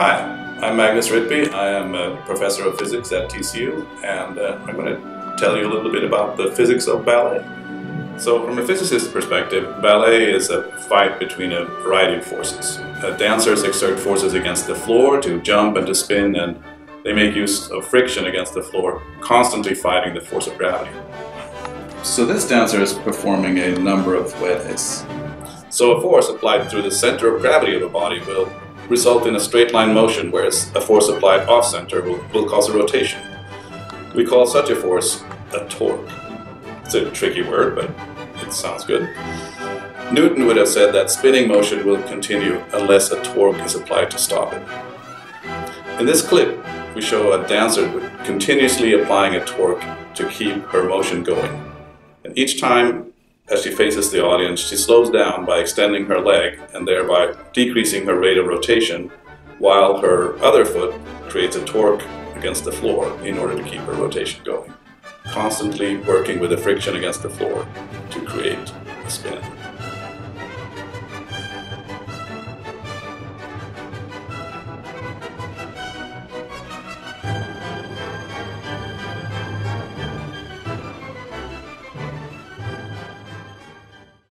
Hi, I'm Magnus Rittby. I am a professor of physics at TCU, and uh, I'm going to tell you a little bit about the physics of ballet. So, from a physicist's perspective, ballet is a fight between a variety of forces. Uh, dancers exert forces against the floor to jump and to spin, and they make use of friction against the floor, constantly fighting the force of gravity. So, this dancer is performing a number of fouettés. So, a force applied through the center of gravity of a body will result in a straight line motion, whereas a force applied off center will, will cause a rotation. We call such a force a torque. It's a tricky word, but it sounds good. Newton would have said that spinning motion will continue unless a torque is applied to stop it. In this clip, we show a dancer continuously applying a torque to keep her motion going. And each time as she faces the audience, she slows down by extending her leg and thereby decreasing her rate of rotation, while her other foot creates a torque against the floor in order to keep her rotation going. Constantly working with the friction against the floor to create a spin.